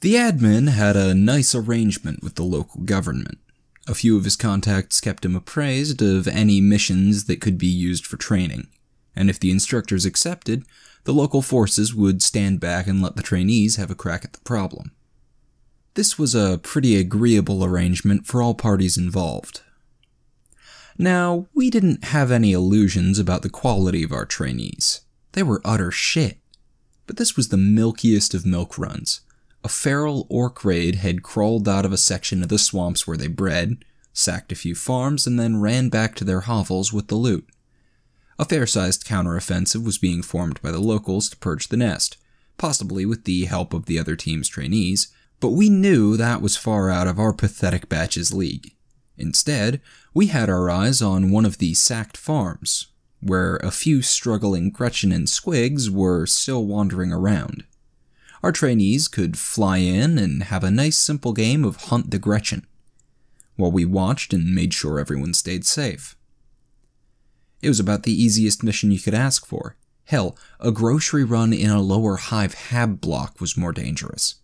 The admin had a nice arrangement with the local government. A few of his contacts kept him appraised of any missions that could be used for training, and if the instructors accepted, the local forces would stand back and let the trainees have a crack at the problem. This was a pretty agreeable arrangement for all parties involved. Now, we didn't have any illusions about the quality of our trainees. They were utter shit. But this was the milkiest of milk runs. A feral orc raid had crawled out of a section of the swamps where they bred, sacked a few farms, and then ran back to their hovels with the loot. A fair sized counteroffensive was being formed by the locals to purge the nest, possibly with the help of the other team's trainees, but we knew that was far out of our pathetic batch's league. Instead, we had our eyes on one of the sacked farms, where a few struggling Gretchen and Squigs were still wandering around. Our trainees could fly in and have a nice simple game of Hunt the Gretchen, while we watched and made sure everyone stayed safe. It was about the easiest mission you could ask for. Hell, a grocery run in a lower hive hab block was more dangerous.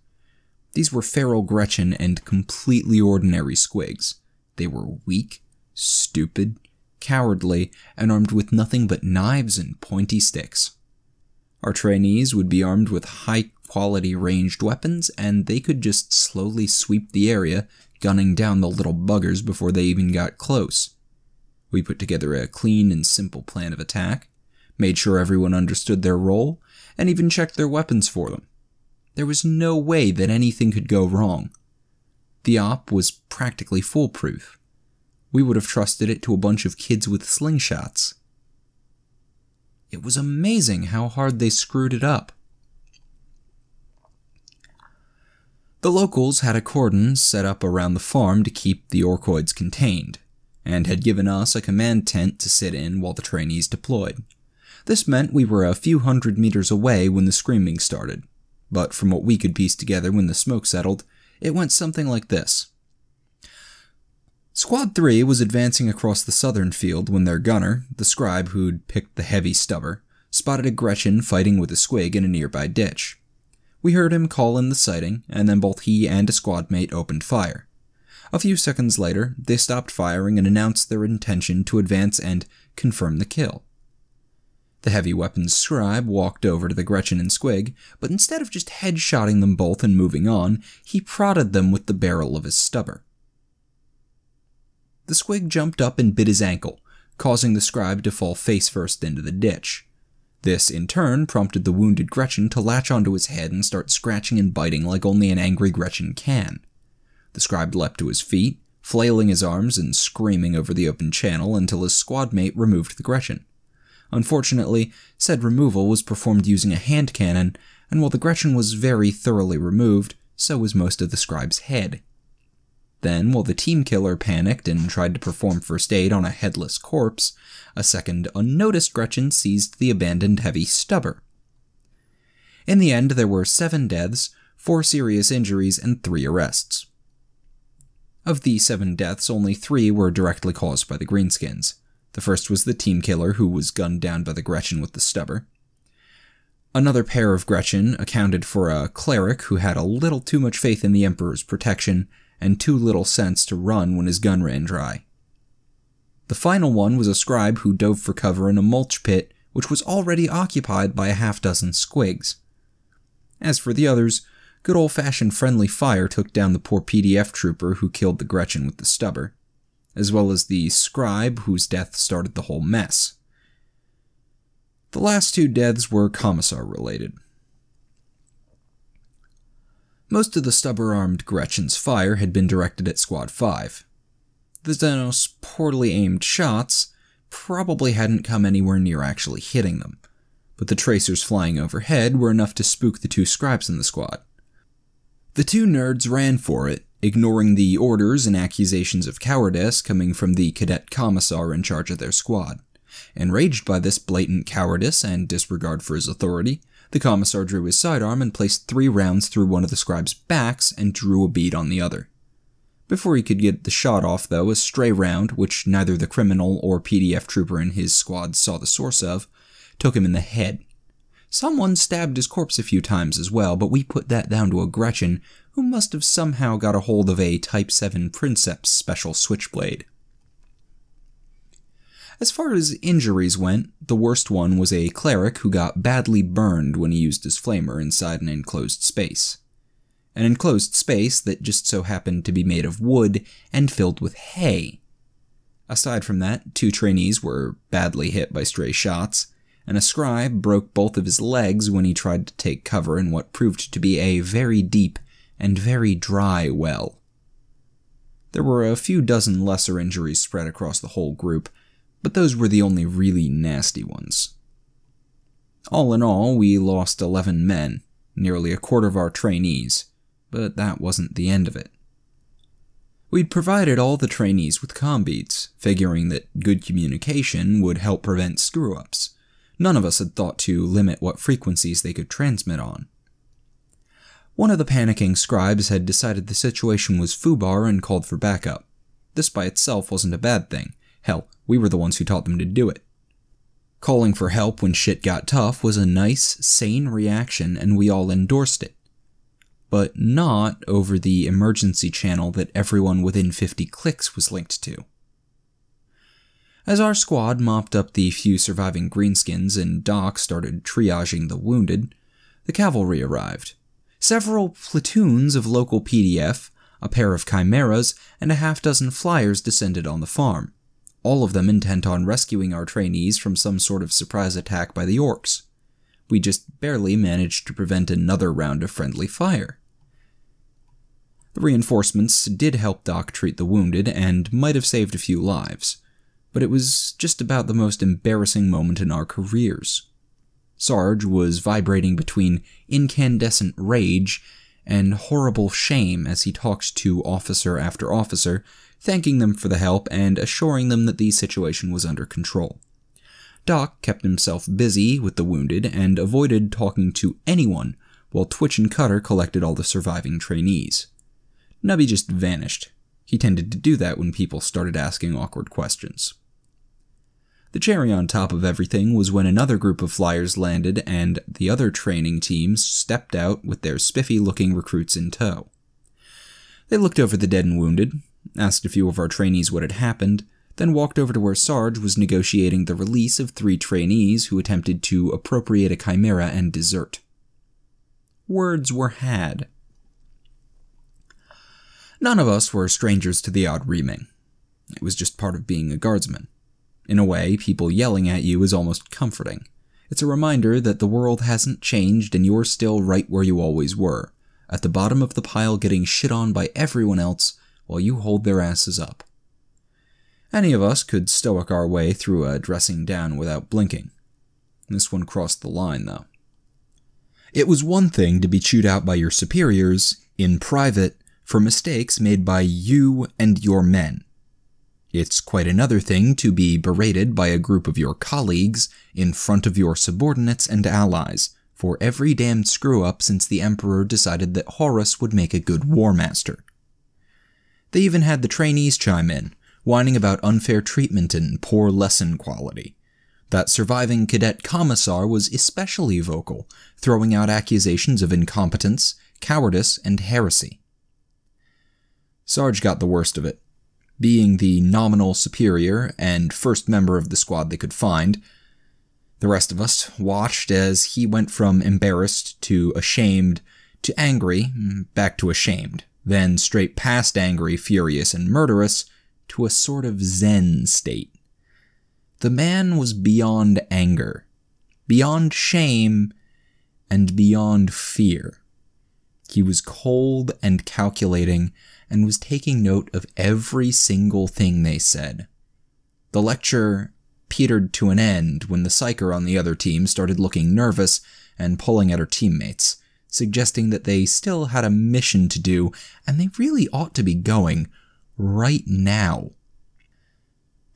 These were feral Gretchen and completely ordinary squigs. They were weak, stupid, cowardly, and armed with nothing but knives and pointy sticks. Our trainees would be armed with high quality ranged weapons, and they could just slowly sweep the area, gunning down the little buggers before they even got close. We put together a clean and simple plan of attack, made sure everyone understood their role, and even checked their weapons for them. There was no way that anything could go wrong. The op was practically foolproof. We would have trusted it to a bunch of kids with slingshots. It was amazing how hard they screwed it up. The locals had a cordon set up around the farm to keep the orcoids contained, and had given us a command tent to sit in while the trainees deployed. This meant we were a few hundred meters away when the screaming started, but from what we could piece together when the smoke settled, it went something like this. Squad 3 was advancing across the southern field when their gunner, the scribe who'd picked the heavy stubber, spotted a Gretchen fighting with a squig in a nearby ditch. We heard him call in the sighting, and then both he and a squad mate opened fire. A few seconds later, they stopped firing and announced their intention to advance and confirm the kill. The heavy weapons scribe walked over to the Gretchen and Squig, but instead of just headshotting them both and moving on, he prodded them with the barrel of his stubber. The Squig jumped up and bit his ankle, causing the scribe to fall face first into the ditch. This, in turn, prompted the wounded Gretchen to latch onto his head and start scratching and biting like only an angry Gretchen can. The scribe leapt to his feet, flailing his arms and screaming over the open channel until his squad mate removed the Gretchen. Unfortunately, said removal was performed using a hand cannon, and while the Gretchen was very thoroughly removed, so was most of the scribe's head. Then, while the team killer panicked and tried to perform first aid on a headless corpse, a second unnoticed Gretchen seized the abandoned heavy stubber. In the end, there were seven deaths, four serious injuries, and three arrests. Of the seven deaths, only three were directly caused by the Greenskins. The first was the team killer who was gunned down by the Gretchen with the stubber. Another pair of Gretchen accounted for a cleric who had a little too much faith in the Emperor's protection and too little sense to run when his gun ran dry. The final one was a scribe who dove for cover in a mulch pit which was already occupied by a half dozen squigs. As for the others, good old fashioned friendly fire took down the poor PDF trooper who killed the Gretchen with the stubber as well as the scribe whose death started the whole mess. The last two deaths were commissar related. Most of the stubber armed Gretchen's fire had been directed at Squad 5. The Xenos' poorly aimed shots probably hadn't come anywhere near actually hitting them, but the tracers flying overhead were enough to spook the two scribes in the squad. The two nerds ran for it, ignoring the orders and accusations of cowardice coming from the cadet commissar in charge of their squad. Enraged by this blatant cowardice and disregard for his authority, the commissar drew his sidearm and placed three rounds through one of the scribe's backs and drew a bead on the other. Before he could get the shot off, though, a stray round, which neither the criminal or PDF trooper in his squad saw the source of, took him in the head. Someone stabbed his corpse a few times as well, but we put that down to a Gretchen who must have somehow got a hold of a Type 7 Princeps special switchblade. As far as injuries went, the worst one was a cleric who got badly burned when he used his flamer inside an enclosed space. An enclosed space that just so happened to be made of wood and filled with hay. Aside from that, two trainees were badly hit by stray shots, and a scribe broke both of his legs when he tried to take cover in what proved to be a very deep and very dry well. There were a few dozen lesser injuries spread across the whole group, but those were the only really nasty ones. All in all, we lost 11 men, nearly a quarter of our trainees, but that wasn't the end of it. We'd provided all the trainees with combeads, figuring that good communication would help prevent screw ups. None of us had thought to limit what frequencies they could transmit on. One of the panicking scribes had decided the situation was FUBAR and called for backup. This by itself wasn't a bad thing. Hell, we were the ones who taught them to do it. Calling for help when shit got tough was a nice, sane reaction, and we all endorsed it. But not over the emergency channel that everyone within 50 clicks was linked to. As our squad mopped up the few surviving greenskins and Doc started triaging the wounded, the cavalry arrived. Several platoons of local PDF, a pair of chimeras, and a half dozen flyers descended on the farm all of them intent on rescuing our trainees from some sort of surprise attack by the orcs. We just barely managed to prevent another round of friendly fire. The reinforcements did help Doc treat the wounded and might have saved a few lives, but it was just about the most embarrassing moment in our careers. Sarge was vibrating between incandescent rage and horrible shame as he talked to officer after officer thanking them for the help and assuring them that the situation was under control. Doc kept himself busy with the wounded and avoided talking to anyone while Twitch and Cutter collected all the surviving trainees. Nubby just vanished. He tended to do that when people started asking awkward questions. The cherry on top of everything was when another group of flyers landed and the other training teams stepped out with their spiffy looking recruits in tow. They looked over the dead and wounded, asked a few of our trainees what had happened, then walked over to where Sarge was negotiating the release of three trainees who attempted to appropriate a chimera and desert. Words were had. None of us were strangers to the odd reaming. It was just part of being a guardsman. In a way, people yelling at you is almost comforting. It's a reminder that the world hasn't changed and you're still right where you always were, at the bottom of the pile getting shit on by everyone else while you hold their asses up. Any of us could stoic our way through a dressing down without blinking. This one crossed the line, though. It was one thing to be chewed out by your superiors, in private, for mistakes made by you and your men. It's quite another thing to be berated by a group of your colleagues in front of your subordinates and allies for every damned screw up since the Emperor decided that Horus would make a good war master. They even had the trainees chime in, whining about unfair treatment and poor lesson quality. That surviving cadet commissar was especially vocal, throwing out accusations of incompetence, cowardice, and heresy. Sarge got the worst of it. Being the nominal superior and first member of the squad they could find, the rest of us watched as he went from embarrassed to ashamed to angry, back to ashamed then straight past angry, furious, and murderous to a sort of zen state. The man was beyond anger, beyond shame, and beyond fear. He was cold and calculating and was taking note of every single thing they said. The lecture petered to an end when the psyker on the other team started looking nervous and pulling at her teammates suggesting that they still had a mission to do and they really ought to be going right now.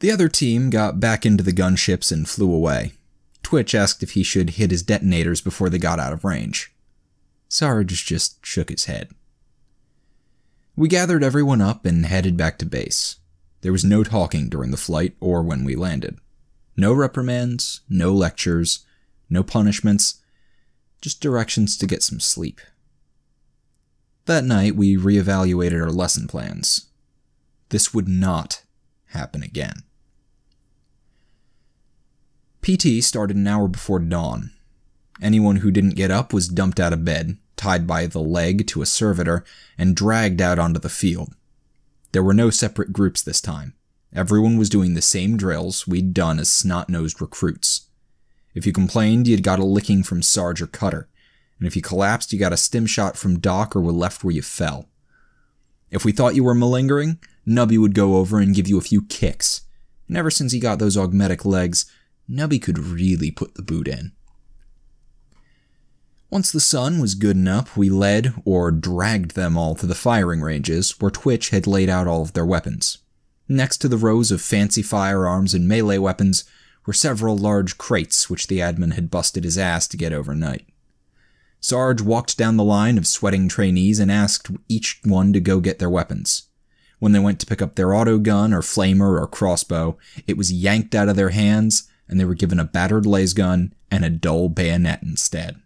The other team got back into the gunships and flew away. Twitch asked if he should hit his detonators before they got out of range. Sarge just shook his head. We gathered everyone up and headed back to base. There was no talking during the flight or when we landed. No reprimands, no lectures, no punishments, just directions to get some sleep. That night, we reevaluated our lesson plans. This would not happen again. PT started an hour before dawn. Anyone who didn't get up was dumped out of bed, tied by the leg to a servitor, and dragged out onto the field. There were no separate groups this time. Everyone was doing the same drills we'd done as snot nosed recruits. If you complained, you'd got a licking from Sarge or Cutter, and if you collapsed, you got a stim shot from Doc or were left where you fell. If we thought you were malingering, Nubby would go over and give you a few kicks. And ever since he got those augmetic legs, Nubby could really put the boot in. Once the sun was good enough, we led or dragged them all to the firing ranges where Twitch had laid out all of their weapons. Next to the rows of fancy firearms and melee weapons were several large crates which the admin had busted his ass to get overnight. Sarge walked down the line of sweating trainees and asked each one to go get their weapons. When they went to pick up their auto gun or flamer or crossbow, it was yanked out of their hands and they were given a battered lasgun and a dull bayonet instead.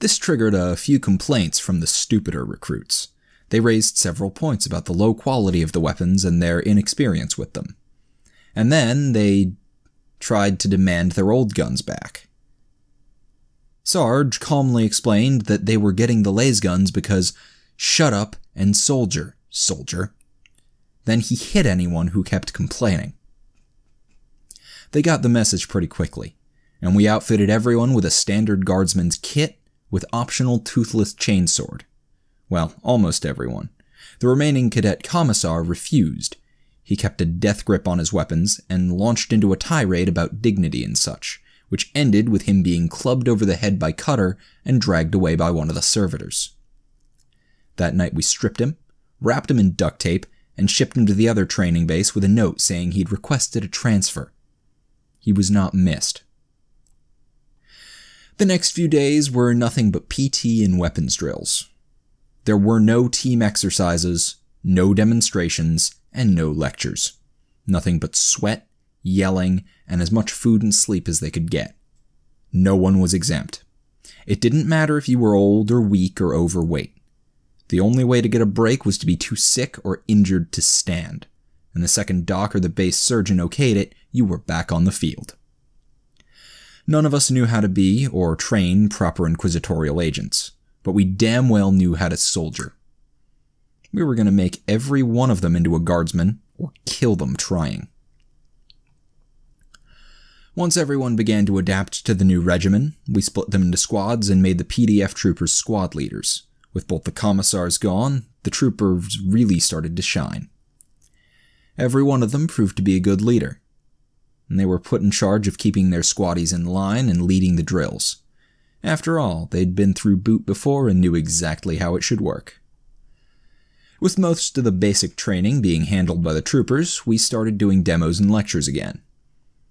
This triggered a few complaints from the stupider recruits. They raised several points about the low quality of the weapons and their inexperience with them. And then they tried to demand their old guns back. Sarge calmly explained that they were getting the las guns because shut up and soldier, soldier. Then he hit anyone who kept complaining. They got the message pretty quickly, and we outfitted everyone with a standard guardsman's kit with optional toothless chainsword. Well, almost everyone. The remaining cadet commissar refused. He kept a death grip on his weapons and launched into a tirade about dignity and such, which ended with him being clubbed over the head by Cutter and dragged away by one of the servitors. That night we stripped him, wrapped him in duct tape, and shipped him to the other training base with a note saying he'd requested a transfer. He was not missed. The next few days were nothing but PT and weapons drills. There were no team exercises, no demonstrations, and no lectures. Nothing but sweat, yelling, and as much food and sleep as they could get. No one was exempt. It didn't matter if you were old or weak or overweight. The only way to get a break was to be too sick or injured to stand. And the second doc or the base surgeon okayed it, you were back on the field. None of us knew how to be or train proper inquisitorial agents, but we damn well knew how to soldier. We were going to make every one of them into a guardsman or kill them trying. Once everyone began to adapt to the new regimen, we split them into squads and made the PDF troopers squad leaders. With both the commissars gone, the troopers really started to shine. Every one of them proved to be a good leader, and they were put in charge of keeping their squaddies in line and leading the drills. After all, they'd been through boot before and knew exactly how it should work. With most of the basic training being handled by the troopers, we started doing demos and lectures again.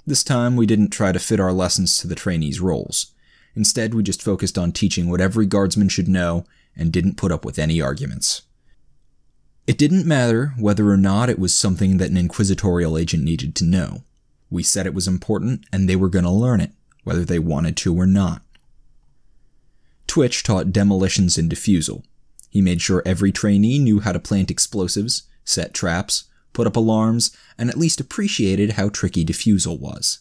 This time, we didn't try to fit our lessons to the trainees' roles. Instead, we just focused on teaching what every guardsman should know and didn't put up with any arguments. It didn't matter whether or not it was something that an inquisitorial agent needed to know. We said it was important, and they were going to learn it, whether they wanted to or not. Twitch taught demolitions and defusal. He made sure every trainee knew how to plant explosives, set traps, put up alarms, and at least appreciated how tricky defusal was.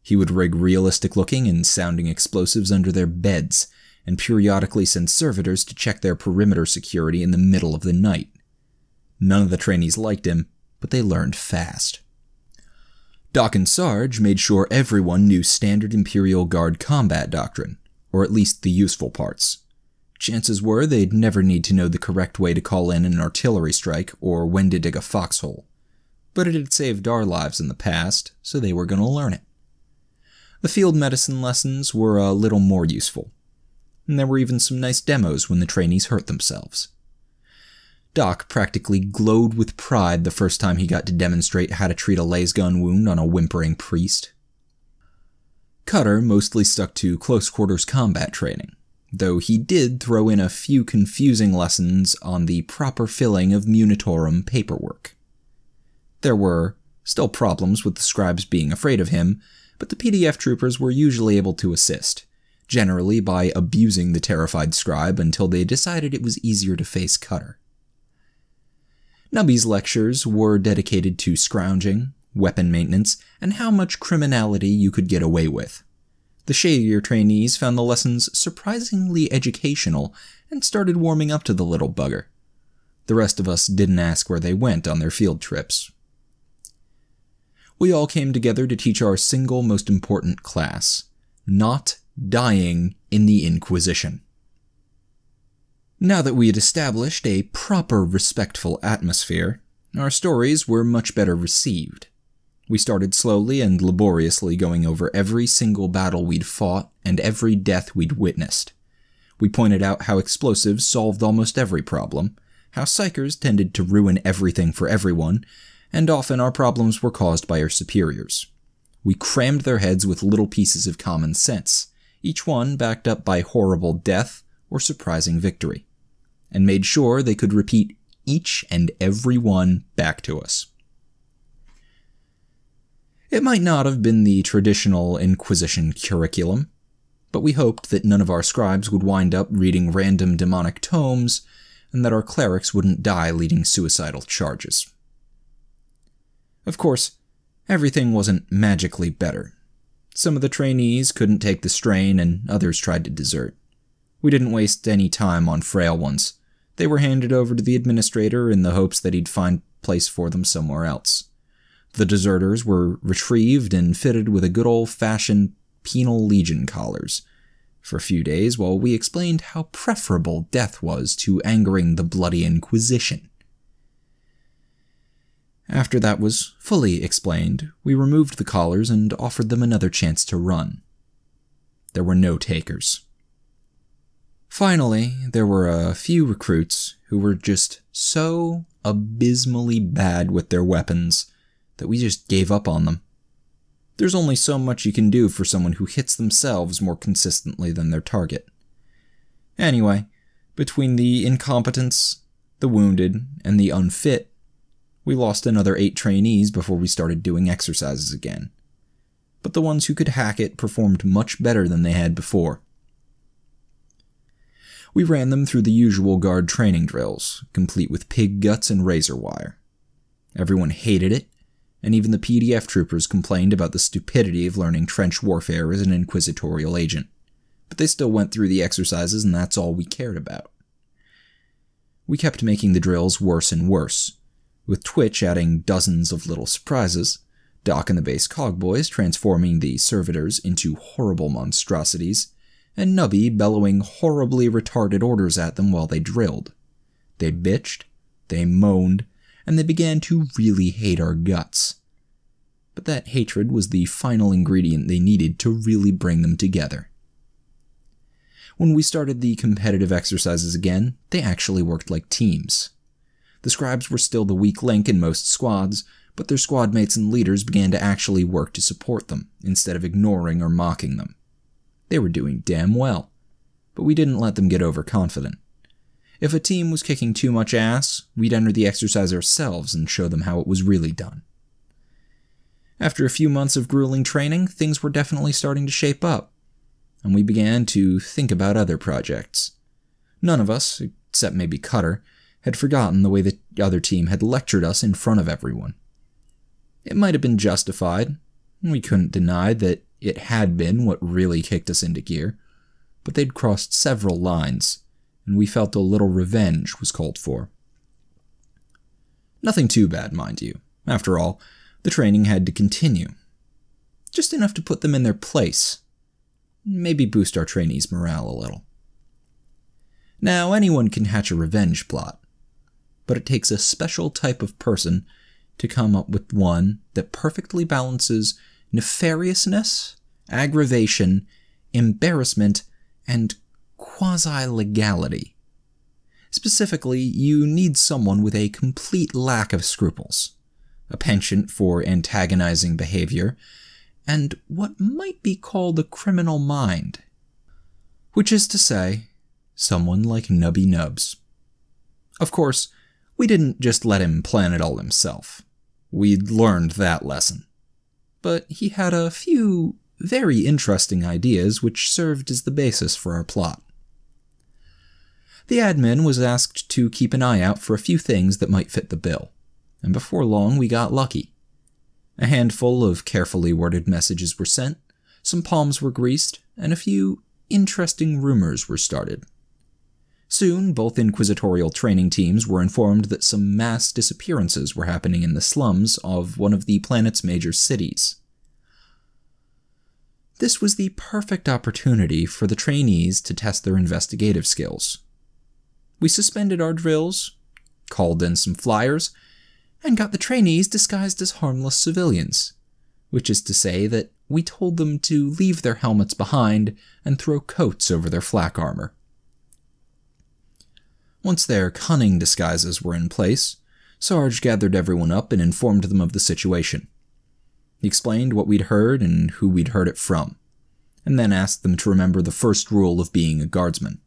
He would rig realistic looking and sounding explosives under their beds, and periodically send servitors to check their perimeter security in the middle of the night. None of the trainees liked him, but they learned fast. Doc and Sarge made sure everyone knew standard Imperial Guard combat doctrine, or at least the useful parts. Chances were they'd never need to know the correct way to call in an artillery strike or when to dig a foxhole. But it had saved our lives in the past, so they were going to learn it. The field medicine lessons were a little more useful, and there were even some nice demos when the trainees hurt themselves. Doc practically glowed with pride the first time he got to demonstrate how to treat a lasgun wound on a whimpering priest. Cutter mostly stuck to close quarters combat training, though he did throw in a few confusing lessons on the proper filling of Munitorum paperwork. There were still problems with the scribes being afraid of him, but the PDF troopers were usually able to assist, generally by abusing the terrified scribe until they decided it was easier to face Cutter. Nubby's lectures were dedicated to scrounging, weapon maintenance, and how much criminality you could get away with. The shadier trainees found the lessons surprisingly educational and started warming up to the little bugger. The rest of us didn't ask where they went on their field trips. We all came together to teach our single most important class not dying in the Inquisition. Now that we had established a proper respectful atmosphere, our stories were much better received. We started slowly and laboriously going over every single battle we'd fought and every death we'd witnessed. We pointed out how explosives solved almost every problem, how psykers tended to ruin everything for everyone, and often our problems were caused by our superiors. We crammed their heads with little pieces of common sense, each one backed up by horrible death or surprising victory, and made sure they could repeat each and every one back to us. It might not have been the traditional Inquisition curriculum, but we hoped that none of our scribes would wind up reading random demonic tomes and that our clerics wouldn't die leading suicidal charges. Of course, everything wasn't magically better. Some of the trainees couldn't take the strain and others tried to desert. We didn't waste any time on frail ones. They were handed over to the administrator in the hopes that he'd find place for them somewhere else. The deserters were retrieved and fitted with a good old fashioned penal legion collars for a few days while we explained how preferable death was to angering the bloody Inquisition. After that was fully explained, we removed the collars and offered them another chance to run. There were no takers. Finally, there were a few recruits who were just so abysmally bad with their weapons that we just gave up on them. There's only so much you can do for someone who hits themselves more consistently than their target. Anyway, between the incompetents, the wounded, and the unfit, we lost another eight trainees before we started doing exercises again. But the ones who could hack it performed much better than they had before. We ran them through the usual guard training drills, complete with pig guts and razor wire. Everyone hated it, and even the PDF troopers complained about the stupidity of learning trench warfare as an inquisitorial agent. But they still went through the exercises, and that's all we cared about. We kept making the drills worse and worse, with Twitch adding dozens of little surprises, Doc and the base cogboys transforming the servitors into horrible monstrosities, and Nubby bellowing horribly retarded orders at them while they drilled. They bitched, they moaned, and they began to really hate our guts. But that hatred was the final ingredient they needed to really bring them together. When we started the competitive exercises again, they actually worked like teams. The scribes were still the weak link in most squads, but their squad mates and leaders began to actually work to support them, instead of ignoring or mocking them. They were doing damn well, but we didn't let them get overconfident. If a team was kicking too much ass, we'd enter the exercise ourselves and show them how it was really done. After a few months of grueling training, things were definitely starting to shape up, and we began to think about other projects. None of us, except maybe Cutter, had forgotten the way the other team had lectured us in front of everyone. It might have been justified. We couldn't deny that it had been what really kicked us into gear, but they'd crossed several lines, and we felt a little revenge was called for. Nothing too bad, mind you. After all, the training had to continue. Just enough to put them in their place. Maybe boost our trainees' morale a little. Now, anyone can hatch a revenge plot, but it takes a special type of person to come up with one that perfectly balances nefariousness, aggravation, embarrassment, and quasi legality. Specifically, you need someone with a complete lack of scruples, a penchant for antagonizing behavior, and what might be called a criminal mind. Which is to say, someone like Nubby Nubs. Of course, we didn't just let him plan it all himself. We'd learned that lesson. But he had a few very interesting ideas which served as the basis for our plot. The admin was asked to keep an eye out for a few things that might fit the bill, and before long we got lucky. A handful of carefully worded messages were sent, some palms were greased, and a few interesting rumors were started. Soon, both inquisitorial training teams were informed that some mass disappearances were happening in the slums of one of the planet's major cities. This was the perfect opportunity for the trainees to test their investigative skills. We suspended our drills, called in some flyers, and got the trainees disguised as harmless civilians, which is to say that we told them to leave their helmets behind and throw coats over their flak armor. Once their cunning disguises were in place, Sarge gathered everyone up and informed them of the situation. He explained what we'd heard and who we'd heard it from, and then asked them to remember the first rule of being a guardsman.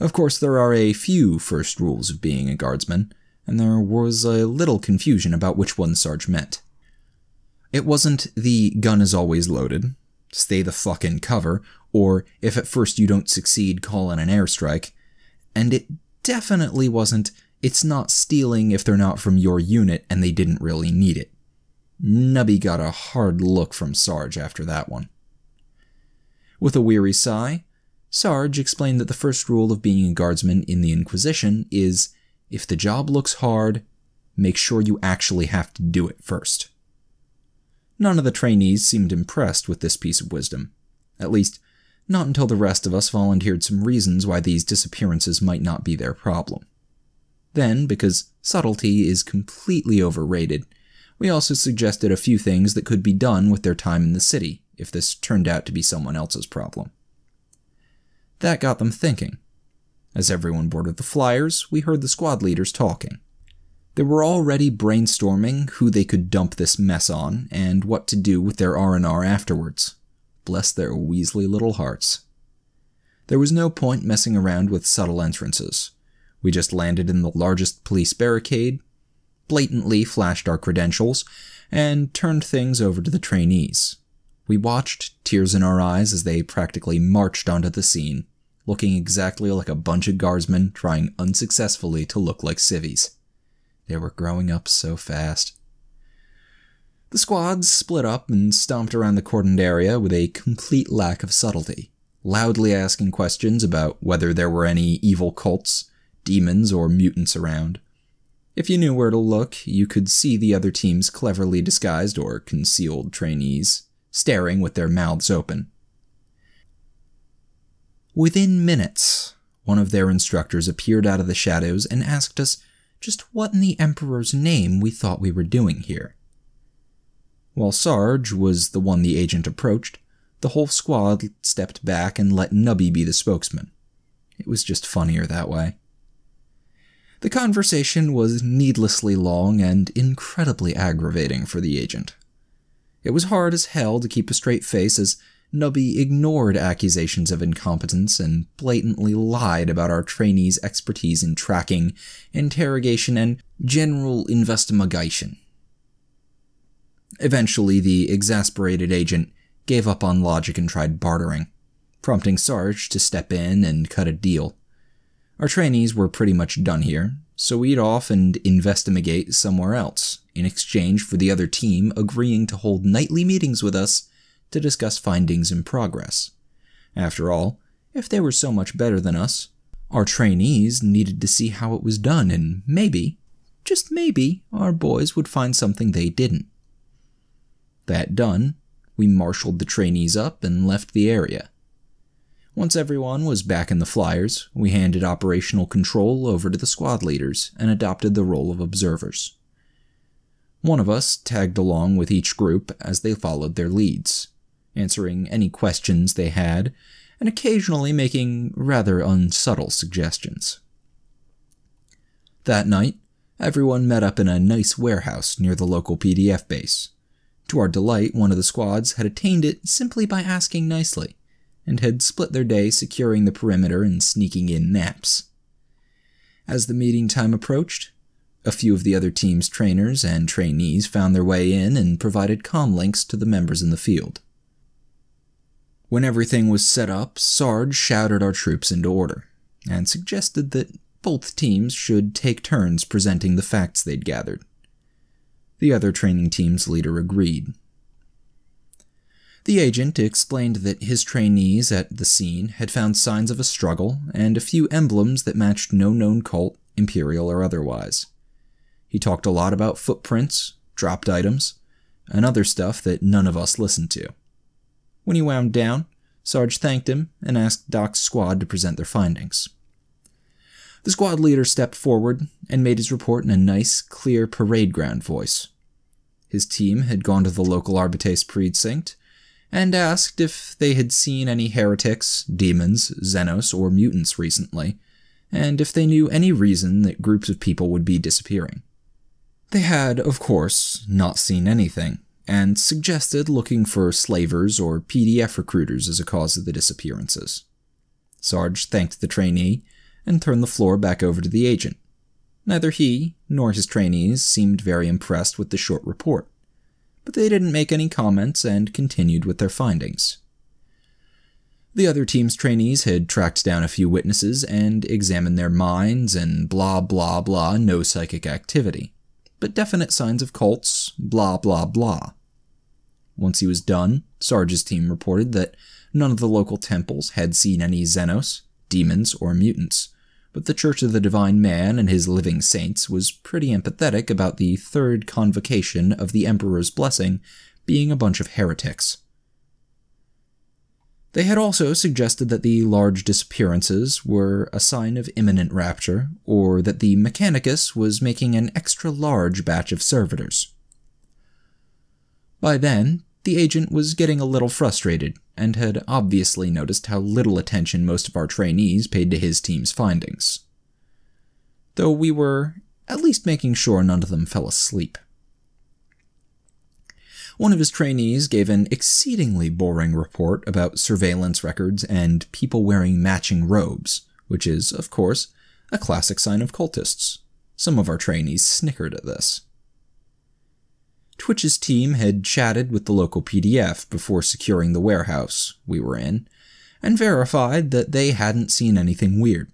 Of course, there are a few first rules of being a guardsman, and there was a little confusion about which one Sarge meant. It wasn't the gun is always loaded, stay the fuck in cover, or if at first you don't succeed, call in an airstrike, and it definitely wasn't it's not stealing if they're not from your unit and they didn't really need it. Nubby got a hard look from Sarge after that one. With a weary sigh, Sarge explained that the first rule of being a guardsman in the Inquisition is if the job looks hard, make sure you actually have to do it first. None of the trainees seemed impressed with this piece of wisdom. At least, not until the rest of us volunteered some reasons why these disappearances might not be their problem. Then, because subtlety is completely overrated, we also suggested a few things that could be done with their time in the city if this turned out to be someone else's problem. That got them thinking, as everyone boarded the flyers, we heard the squad leaders talking. They were already brainstorming who they could dump this mess on and what to do with their R&R afterwards. Bless their weaselly little hearts. There was no point messing around with subtle entrances. We just landed in the largest police barricade, blatantly flashed our credentials, and turned things over to the trainees. We watched, tears in our eyes, as they practically marched onto the scene, looking exactly like a bunch of guardsmen trying unsuccessfully to look like civvies. They were growing up so fast. The squads split up and stomped around the cordoned area with a complete lack of subtlety, loudly asking questions about whether there were any evil cults, demons, or mutants around. If you knew where to look, you could see the other team's cleverly disguised or concealed trainees, staring with their mouths open, Within minutes, one of their instructors appeared out of the shadows and asked us just what in the Emperor's name we thought we were doing here. While Sarge was the one the agent approached, the whole squad stepped back and let Nubby be the spokesman. It was just funnier that way. The conversation was needlessly long and incredibly aggravating for the agent. It was hard as hell to keep a straight face as Nubby ignored accusations of incompetence and blatantly lied about our trainees' expertise in tracking, interrogation, and general investigation. Eventually, the exasperated agent gave up on logic and tried bartering, prompting Sarge to step in and cut a deal. Our trainees were pretty much done here, so we'd off and investigate somewhere else, in exchange for the other team agreeing to hold nightly meetings with us to discuss findings and progress. After all, if they were so much better than us, our trainees needed to see how it was done, and maybe, just maybe, our boys would find something they didn't. That done, we marshaled the trainees up and left the area. Once everyone was back in the flyers, we handed operational control over to the squad leaders and adopted the role of observers. One of us tagged along with each group as they followed their leads answering any questions they had, and occasionally making rather unsubtle suggestions. That night, everyone met up in a nice warehouse near the local PDF base. To our delight, one of the squads had attained it simply by asking nicely, and had split their day securing the perimeter and sneaking in naps. As the meeting time approached, a few of the other team's trainers and trainees found their way in and provided com links to the members in the field. When everything was set up, Sarge shouted our troops into order and suggested that both teams should take turns presenting the facts they'd gathered. The other training team's leader agreed. The agent explained that his trainees at the scene had found signs of a struggle and a few emblems that matched no known cult, imperial or otherwise. He talked a lot about footprints, dropped items, and other stuff that none of us listened to. When he wound down, Sarge thanked him and asked Doc's squad to present their findings. The squad leader stepped forward and made his report in a nice, clear parade ground voice. His team had gone to the local Arbites precinct and asked if they had seen any heretics, demons, Xenos, or mutants recently, and if they knew any reason that groups of people would be disappearing. They had, of course, not seen anything, and suggested looking for slavers or PDF recruiters as a cause of the disappearances. Sarge thanked the trainee and turned the floor back over to the agent. Neither he nor his trainees seemed very impressed with the short report, but they didn't make any comments and continued with their findings. The other team's trainees had tracked down a few witnesses and examined their minds and blah blah blah, no psychic activity, but definite signs of cults, blah blah blah. Once he was done, Sarge's team reported that none of the local temples had seen any Xenos, demons, or mutants, but the Church of the Divine Man and his living saints was pretty empathetic about the third convocation of the Emperor's blessing being a bunch of heretics. They had also suggested that the large disappearances were a sign of imminent rapture, or that the Mechanicus was making an extra large batch of servitors. By then, the agent was getting a little frustrated and had obviously noticed how little attention most of our trainees paid to his team's findings. Though we were at least making sure none of them fell asleep. One of his trainees gave an exceedingly boring report about surveillance records and people wearing matching robes, which is, of course, a classic sign of cultists. Some of our trainees snickered at this. Twitch's team had chatted with the local PDF before securing the warehouse we were in and verified that they hadn't seen anything weird.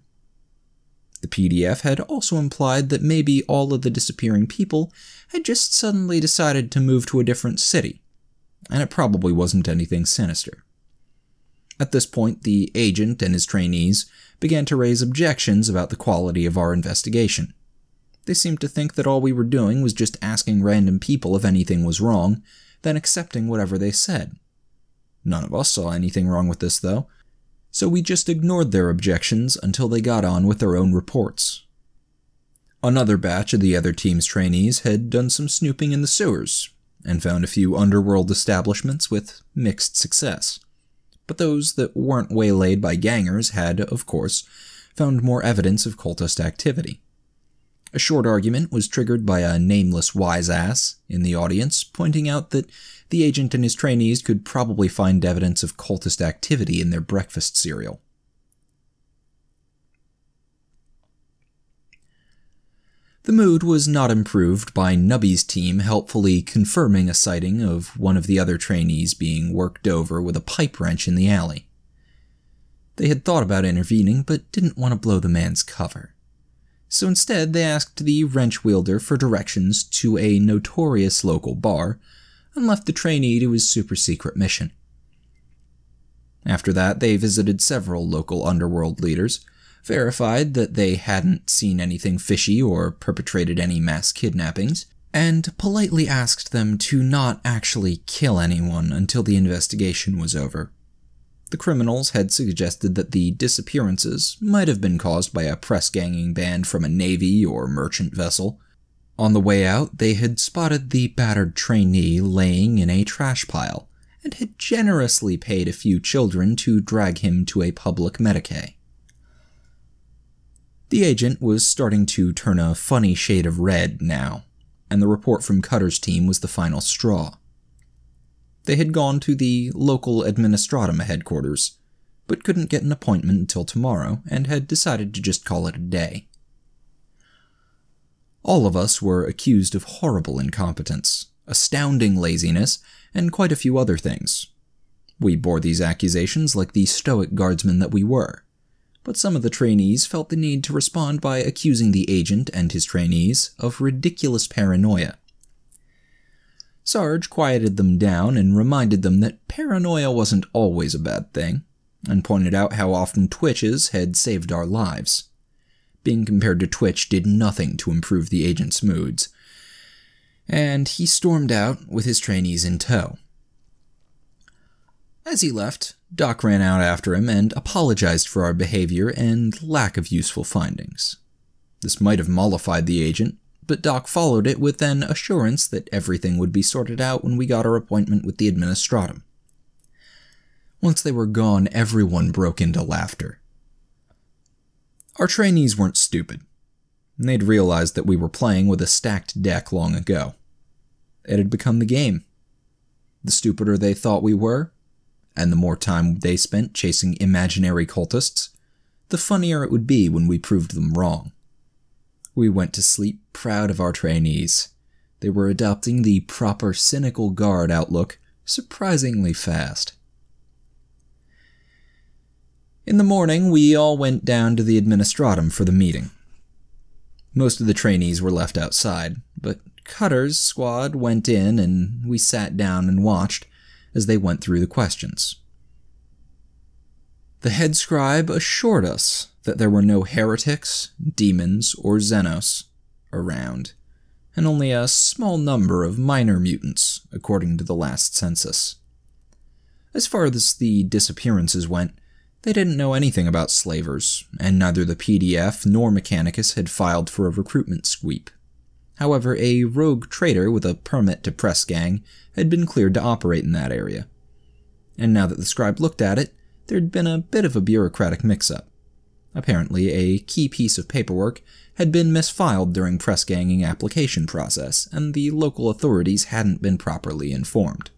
The PDF had also implied that maybe all of the disappearing people had just suddenly decided to move to a different city, and it probably wasn't anything sinister. At this point, the agent and his trainees began to raise objections about the quality of our investigation. They seemed to think that all we were doing was just asking random people if anything was wrong, then accepting whatever they said. None of us saw anything wrong with this, though, so we just ignored their objections until they got on with their own reports. Another batch of the other team's trainees had done some snooping in the sewers and found a few underworld establishments with mixed success. But those that weren't waylaid by gangers had, of course, found more evidence of cultist activity. A short argument was triggered by a nameless wise ass in the audience, pointing out that the agent and his trainees could probably find evidence of cultist activity in their breakfast cereal. The mood was not improved by Nubby's team helpfully confirming a sighting of one of the other trainees being worked over with a pipe wrench in the alley. They had thought about intervening, but didn't want to blow the man's cover so instead they asked the wrench wielder for directions to a notorious local bar and left the trainee to his super secret mission. After that, they visited several local underworld leaders, verified that they hadn't seen anything fishy or perpetrated any mass kidnappings, and politely asked them to not actually kill anyone until the investigation was over. The criminals had suggested that the disappearances might have been caused by a press ganging band from a navy or merchant vessel. On the way out, they had spotted the battered trainee laying in a trash pile and had generously paid a few children to drag him to a public Medicae. The agent was starting to turn a funny shade of red now, and the report from Cutter's team was the final straw. They had gone to the local administratum headquarters, but couldn't get an appointment until tomorrow and had decided to just call it a day. All of us were accused of horrible incompetence, astounding laziness, and quite a few other things. We bore these accusations like the stoic guardsmen that we were, but some of the trainees felt the need to respond by accusing the agent and his trainees of ridiculous paranoia. Sarge quieted them down and reminded them that paranoia wasn't always a bad thing, and pointed out how often Twitch's had saved our lives. Being compared to Twitch did nothing to improve the agent's moods, and he stormed out with his trainees in tow. As he left, Doc ran out after him and apologized for our behavior and lack of useful findings. This might have mollified the agent, but Doc followed it with an assurance that everything would be sorted out when we got our appointment with the administratum. Once they were gone, everyone broke into laughter. Our trainees weren't stupid. They'd realized that we were playing with a stacked deck long ago. It had become the game. The stupider they thought we were, and the more time they spent chasing imaginary cultists, the funnier it would be when we proved them wrong. We went to sleep proud of our trainees. They were adopting the proper cynical guard outlook surprisingly fast. In the morning, we all went down to the administratum for the meeting. Most of the trainees were left outside, but Cutter's squad went in and we sat down and watched as they went through the questions. The head scribe assured us that there were no heretics, demons, or Xenos around, and only a small number of minor mutants, according to the last census. As far as the disappearances went, they didn't know anything about slavers, and neither the PDF nor Mechanicus had filed for a recruitment sweep. However, a rogue trader with a permit to press gang had been cleared to operate in that area. And now that the scribe looked at it, there'd been a bit of a bureaucratic mix up. Apparently, a key piece of paperwork had been misfiled during press ganging application process, and the local authorities hadn't been properly informed.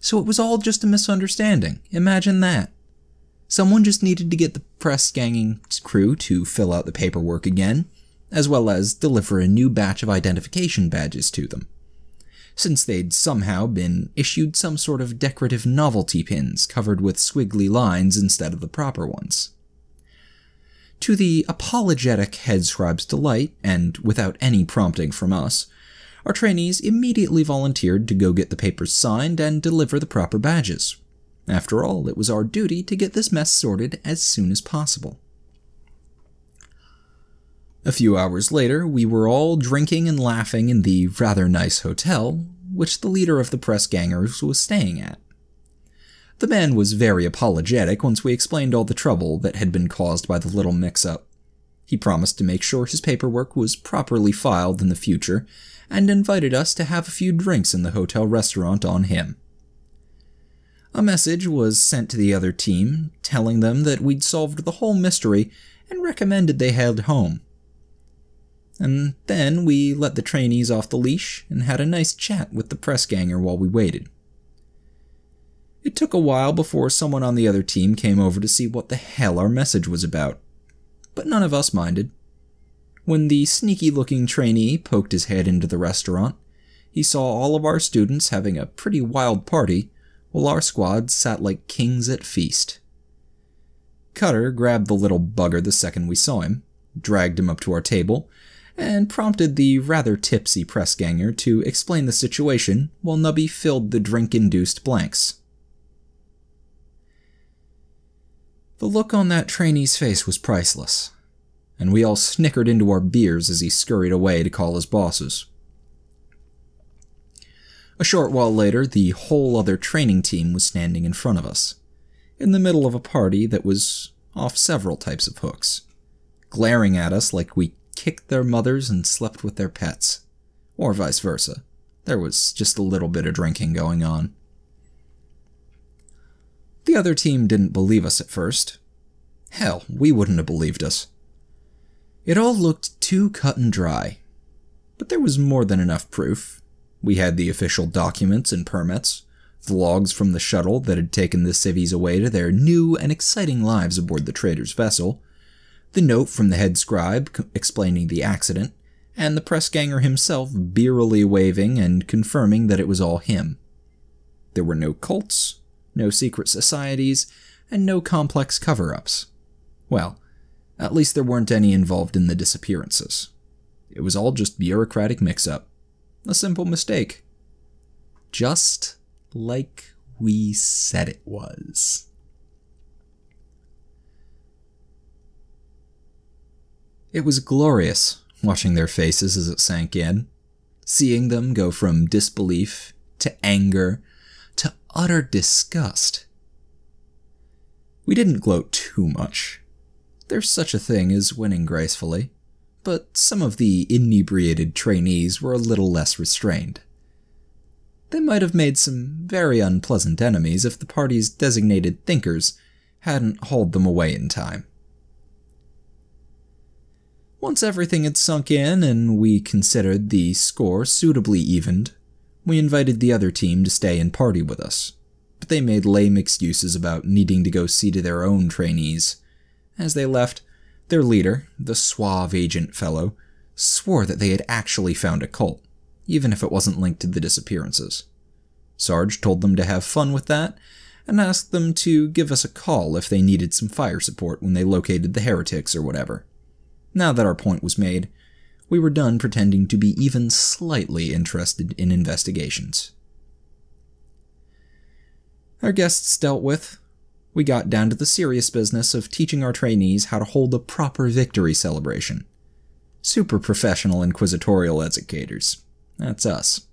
So it was all just a misunderstanding. Imagine that. Someone just needed to get the press ganging crew to fill out the paperwork again, as well as deliver a new batch of identification badges to them, since they'd somehow been issued some sort of decorative novelty pins covered with squiggly lines instead of the proper ones. To the apologetic head scribe's delight, and without any prompting from us, our trainees immediately volunteered to go get the papers signed and deliver the proper badges. After all, it was our duty to get this mess sorted as soon as possible. A few hours later, we were all drinking and laughing in the rather nice hotel, which the leader of the press gangers was staying at. The man was very apologetic once we explained all the trouble that had been caused by the little mix up. He promised to make sure his paperwork was properly filed in the future and invited us to have a few drinks in the hotel restaurant on him. A message was sent to the other team telling them that we'd solved the whole mystery and recommended they head home. And then we let the trainees off the leash and had a nice chat with the press ganger while we waited. It took a while before someone on the other team came over to see what the hell our message was about, but none of us minded. When the sneaky looking trainee poked his head into the restaurant, he saw all of our students having a pretty wild party while our squad sat like kings at feast. Cutter grabbed the little bugger the second we saw him, dragged him up to our table, and prompted the rather tipsy press ganger to explain the situation while Nubby filled the drink induced blanks. The look on that trainee's face was priceless, and we all snickered into our beers as he scurried away to call his bosses. A short while later, the whole other training team was standing in front of us, in the middle of a party that was off several types of hooks, glaring at us like we kicked their mothers and slept with their pets. Or vice versa. There was just a little bit of drinking going on. The other team didn't believe us at first. Hell, we wouldn't have believed us. It all looked too cut and dry. But there was more than enough proof. We had the official documents and permits, the logs from the shuttle that had taken the civvies away to their new and exciting lives aboard the trader's vessel, the note from the head scribe explaining the accident, and the press ganger himself beerily waving and confirming that it was all him. There were no cults, no secret societies, and no complex cover ups. Well, at least there weren't any involved in the disappearances. It was all just bureaucratic mix up. A simple mistake. Just like we said it was. It was glorious watching their faces as it sank in, seeing them go from disbelief to anger to utter disgust. We didn't gloat too much. There's such a thing as winning gracefully, but some of the inebriated trainees were a little less restrained. They might have made some very unpleasant enemies if the party's designated thinkers hadn't hauled them away in time. Once everything had sunk in and we considered the score suitably evened, we invited the other team to stay and party with us, but they made lame excuses about needing to go see to their own trainees. As they left, their leader, the suave agent fellow, swore that they had actually found a cult, even if it wasn't linked to the disappearances. Sarge told them to have fun with that, and asked them to give us a call if they needed some fire support when they located the heretics or whatever. Now that our point was made, we were done pretending to be even slightly interested in investigations. Our guests dealt with, we got down to the serious business of teaching our trainees how to hold a proper victory celebration. Super professional inquisitorial educators. That's us.